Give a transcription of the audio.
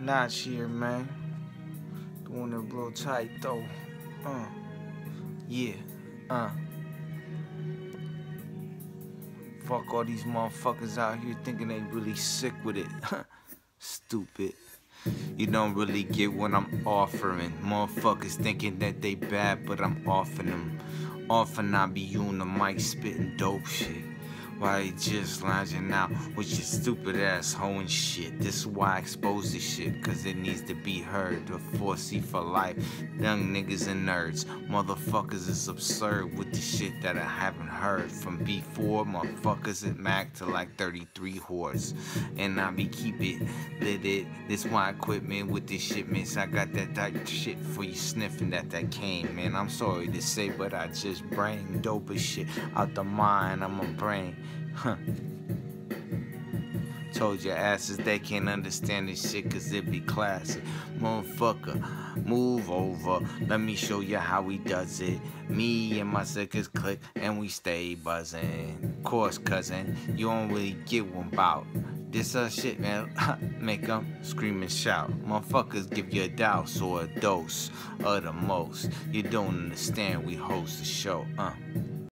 Nach here, man. Doing it real tight though. Uh. Yeah. Uh. Fuck all these motherfuckers out here thinking they really sick with it. Stupid. You don't really get what I'm offering. Motherfuckers thinking that they bad, but I'm offering them. Often I be you on the mic spitting dope shit. Why they just lounging out with your stupid ass hoe and shit. This is why I expose this shit, cause it needs to be heard. The 4C for life. Young niggas and nerds. Motherfuckers is absurd with the shit that I haven't heard. From B4 motherfuckers at Mac to like 33 horse. And I be keep it lit it. This why I quit man with this shit, man. I got that type shit for you sniffing that that came, man. I'm sorry to say, but I just brain dope as shit out the mind. I'm a brain. Huh. Told your asses they can't understand this shit cause it be classic. Motherfucker, move over. Let me show you how he does it. Me and my sickers click and we stay buzzing. Of Course, cousin, you don't really get one bout. This uh shit, man, make them scream and shout. Motherfuckers give you a douse or a dose of the most. You don't understand, we host the show, uh.